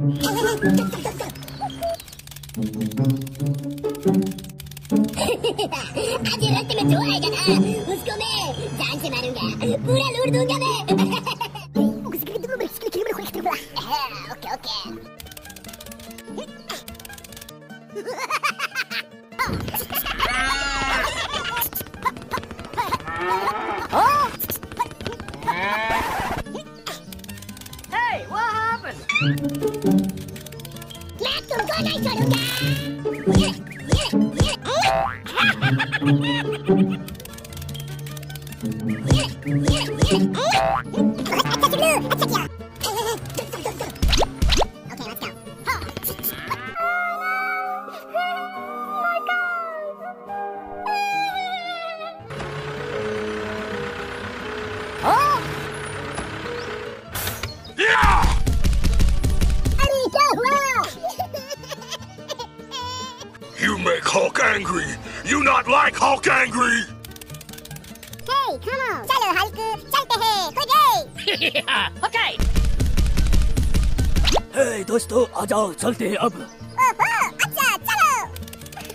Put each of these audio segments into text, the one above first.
आज रक्त में जो आएगा ना उसको मैं जान से मारूँगा पूरा लूट दूँगा मैं っと動かないからか angry. You not like Hulk angry. Hey, come on. चलो हल्क चलते हैं खुद okay. हे दोस्तों आ जाओ चलते हैं अब ओहो अच्छा चलो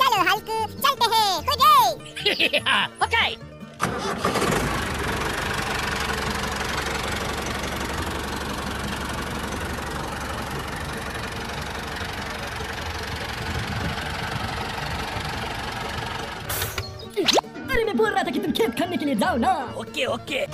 चलो हल्क चलते हैं खुद okay. अरे मैं बोल रहा था कि तुम खेत खाने के लिए जाओ ना okay okay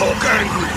Hulk angry.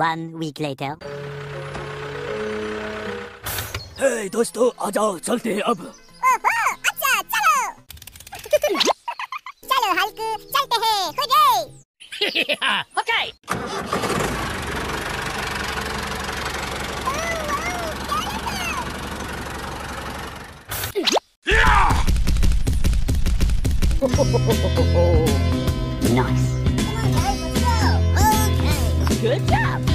One week later. हे दोस्तों आ जाओ चलते हैं अब ओहो अच्छा चलो चलो हल्क चलते हैं हो गए okay. Yeah! Nice. Come on guys let's go okay Good job.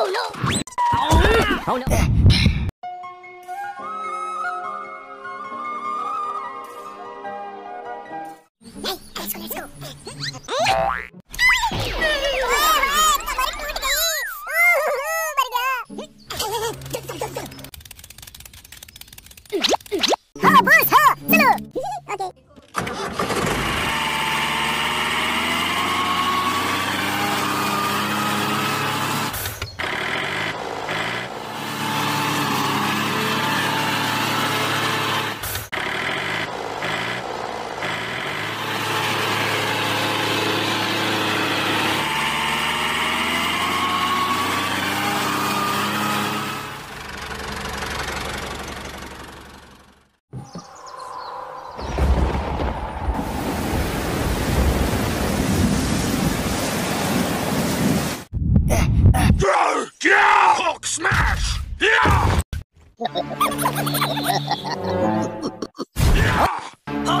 Oh no. Oh,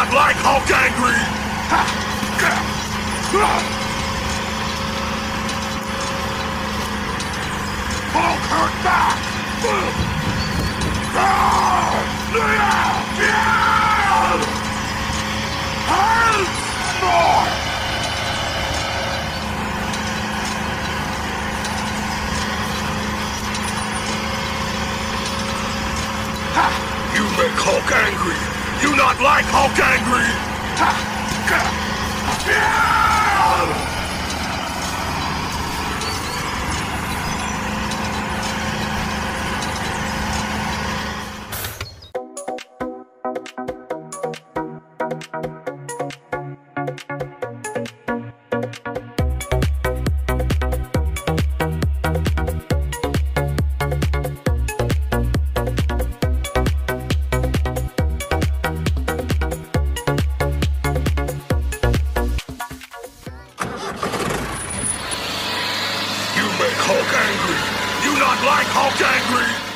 not like Hulk angry! Hulk hurt back! Ah! Yeah! Yeah! Hulk! More! Ha! You make Hulk angry! You not like Hulk angry! Hulk angry! You not like Hulk angry!